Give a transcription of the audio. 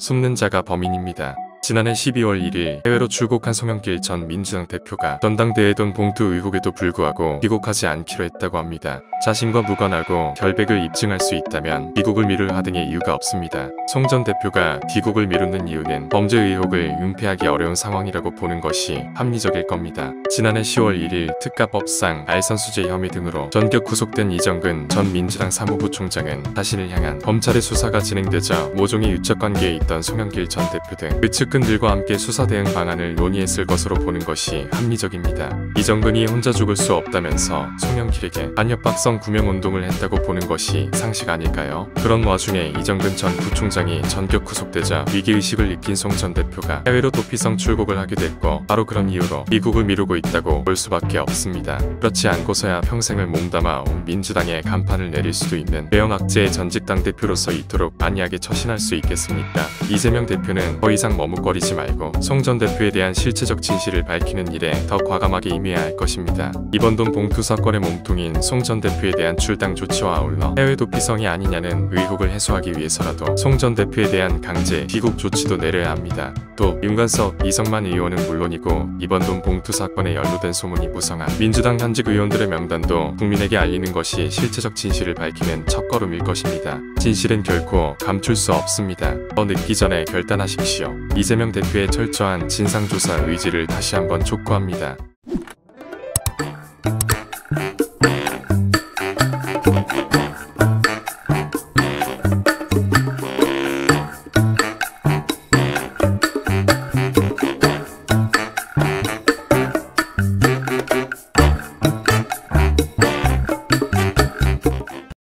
숨는 자가 범인입니다. 지난해 12월 1일 해외로 출국한 송영길 전 민주당 대표가 전당대회 돈 봉투 의혹에도 불구하고 귀국하지 않기로 했다고 합니다. 자신과 무관하고 결백을 입증할 수 있다면 귀국을 미룰 하등의 이유가 없습니다. 송 전 대표가 귀국을 미루는 이유는 범죄 의혹을 은폐하기 어려운 상황이라고 보는 것이 합리적일 겁니다. 지난해 10월 1일 특가법상 알선수재 혐의 등으로 전격 구속된 이정근 전 민주당 사무부 총장은 자신을 향한 검찰의 수사가 진행되자 모종의 유착 관계에 있던 송영길 전 대표 등 그 측근 들과 함께 수사 대응 방안을 논의했을 것으로 보는 것이 합리적입니다. 이정근이 혼자 죽을 수 없다면서 송영길에게 반협박성 구명 운동을 했다고 보는 것이 상식 아닐까요? 그런 와중에 이정근 전 부총장이 전격 구속되자 위기의식을 느낀 송전 대표가 해외로 도피성 출국을 하게 됐고 바로 그런 이유로 미국을 미루고 있다고 볼 수밖에 없습니다. 그렇지 않고서야 평생을 몸담아 온 민주당에 간판을 내릴 수도 있는 대형 악재의 전직 당대표로서 이토록 안이하게 처신할 수 있겠습니까? 이재명 대표는 더 이상 머뭇거리지 말고 송 전 대표에 대한 실체적 진실을 밝히는 일에 더 과감하게 임해야 할 것입니다. 이번 돈 봉투 사건의 몸통인 송 전 대표에 대한 출당 조치와 아울러 해외 도피성이 아니냐는 의혹을 해소하기 위해서라도 송 전 대표에 대한 강제 귀국 조치도 내려야 합니다. 또 윤관석, 이성만 의원은 물론이고 이번 돈 봉투 사건에 연루된 소문이 무성한 민주당 현직 의원들의 명단도 국민에게 알리는 것이 실체적 진실을 밝히는 첫걸음일 것입니다. 진실은 결코 감출 수 없습니다. 더 늦기 전에 결단하십시오. 이재명 대표의 철저한 진상조사 의지를 다시 한번 촉구합니다.